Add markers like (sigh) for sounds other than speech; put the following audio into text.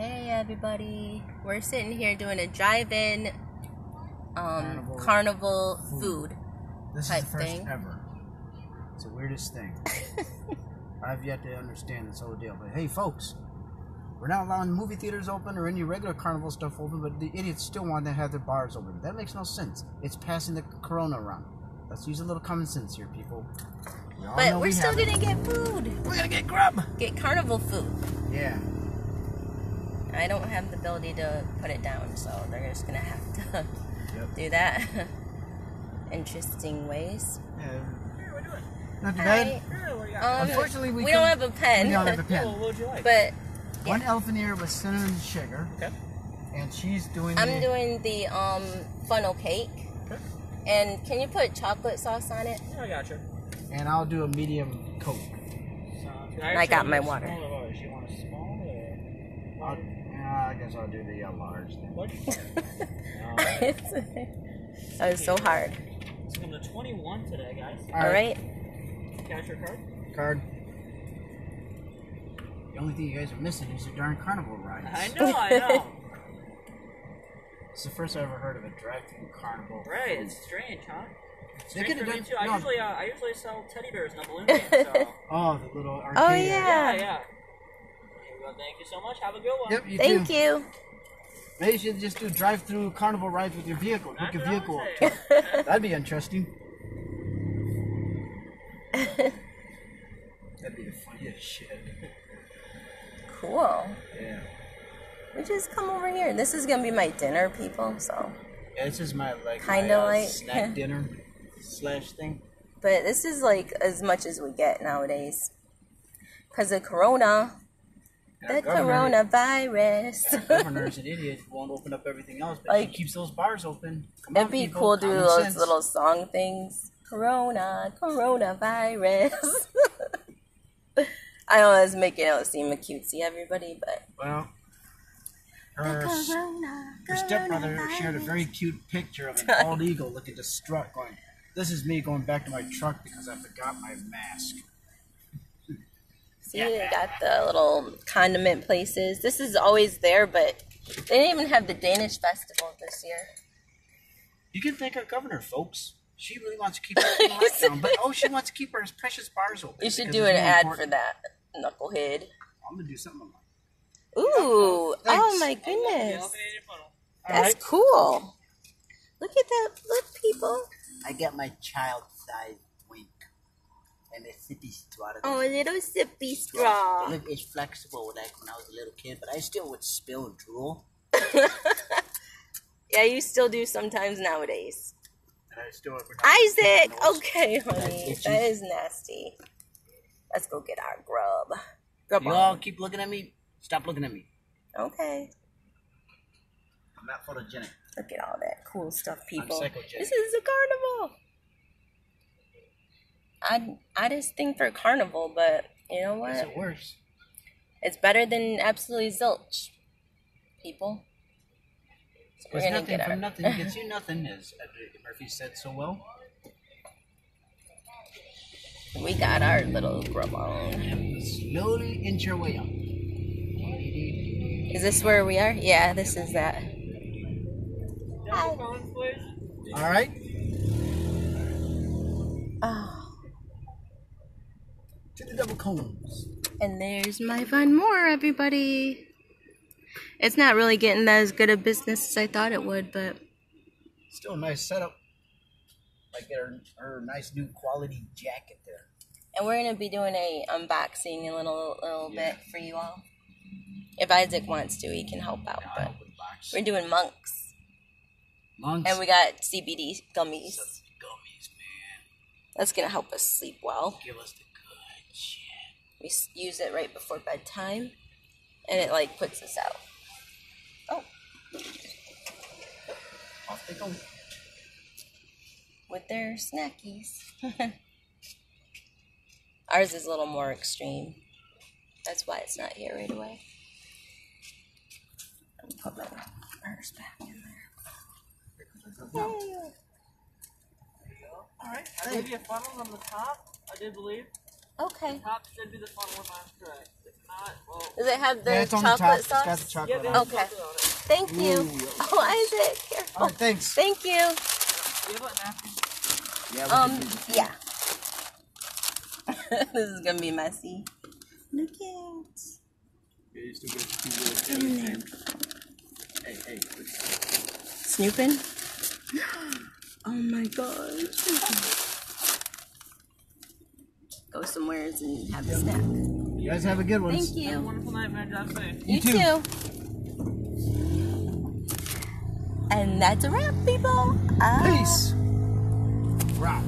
Hey everybody, we're sitting here doing a drive-in um, Carnival carnival food. food. This type is the first thing. ever. It's the weirdest thing. (laughs) I've yet to understand this whole deal. But hey, folks, we're not allowing movie theaters open or any regular carnival stuff open, but the idiots still want to have their bars open. That makes no sense. It's passing the corona around. Let's use a little common sense here, people. We But we're we still have it. gonna get food, We're gonna get grub. get carnival food. Yeah. I don't have the ability to put it down, so they're just gonna have to Yep. (laughs) do that. (laughs) Interesting ways. yeah. Hey, what are you doing? Not too bad. Hey, what do you got? Um, Unfortunately, we we don't have a pen, We don't have a pen. Well, what would you like? but One elephant ear with cinnamon sugar, okay. and she's doing. I'm the, doing the um, funnel cake. Okay. And can you put chocolate sauce on it? Yeah, I got you. And I'll do a medium coke. Sounds good. I got my a water. smaller one. You want a small or I'll, yeah, I guess I'll do the uh, large then. what? (laughs) Alright. (laughs) that was so hard. It's going to 21 today, guys. All right. Cash your card. Card. The only thing you guys are missing is the darn carnival rides. I know, I know. (laughs) It's the first I ever heard of a drive-through carnival. right, it's strange, huh? They Strange could have done. too. I no. usually, uh, I usually sell teddy bears in a balloon game, so. Oh, the little arcade. Oh, yeah. yeah, yeah. Well, thank you so much. Have a good one. Yep, you Thank too. you. Maybe you should just do drive-through carnival rides with your vehicle. Hook That's your vehicle up. (laughs) That'd be interesting. (laughs) That'd be the funniest shit. (laughs) Cool. Yeah. We just come over here. This is gonna be my dinner, people. So, Yeah, this is my like Kinda uh, like- snack dinner slash thing. but this is like as much as we get nowadays, cause of Corona, And our the coronavirus. governor's an (laughs) idiot. Won't open up everything else, but Like- he keeps those bars open. Come It'd on, be people, cool to do those sense. little song things. Corona, coronavirus. (laughs) I know that's making it seem cutesy, everybody, but Well, her, Corona, her stepbrother shared a very cute picture of an (laughs) bald eagle looking distraught, going, "This is me going back to my truck because I forgot my mask." See, they got the little condiment places. This is always there, but they didn't even have the Danish festival this year. You can thank our governor, folks. She really wants to keep everything (laughs) locked down, but oh, she wants to keep her precious bars open. You should do an more ad important. for that, knucklehead. I'm gonna do something. Like Ooh, Thanks. oh my goodness, I'll pay your funnel. that's Alright. cool. Look at that, look, people. I got my child-sized wink and a sippy straw. Oh, a little sippy The straw. It's flexible like when I was a little kid, but I still would spill and drool. (laughs) Yeah, you still do sometimes nowadays. I still Isaac, okay, honey, that is nasty. Let's go get our grub. Grub You all keep looking at me. Stop looking at me. Okay. I'm not photogenic. Look at all that cool stuff, people. psychogenic. This is a carnival. I I just think for carnival, but you know Is what? it worse? It's better than absolutely zilch, people. So we're There's gonna nothing get from our. nothing gets (laughs) you nothing, as Murphy said so well. we got our little grub on. Slowly inch your way up. Is this where we are? Yeah, this is that. All right. To the double cones. and there's my fun more, everybody. It's not really getting as good a business as I thought it would, but Still a nice setup. Like her, her nice new quality jacket there. And we're gonna be doing a unboxing in a little little Yeah. bit for you all. If Isaac wants to, he can help out. But open the box. we're doing monks, Monks. and we got CBD gummies. gummies, man. That's gonna help us sleep well. Give us the good shit. We use it right before bedtime, and it like puts us out. Oh, Off they go. with their snackies. (laughs) Ours is a little more extreme. That's why it's not here right away. Let me put my purse back in there. Alright, I gave you a funnel on the top, I did believe. Okay. Top should be the funnel if I'm correct. If not, well, Is it have the yeah, it's on the top. chocolate It's got sauce? the chocolate Yeah, on it. Okay. Thank you. Ooh. Oh, Isaac, careful. All right, thanks. Thank you. You have a napkin? Yeah, Um, this. yeah. (laughs) this is gonna be messy. Look at. Yeah, you still get two little Hey, hey. Snooping? (gasps) Oh my gosh. Go somewhere and have a snack. You guys have a good one. Thank Have a you. wonderful night, man. Drive safe. You, too. too. And that's a wrap, people. Ah. Peace. Wow.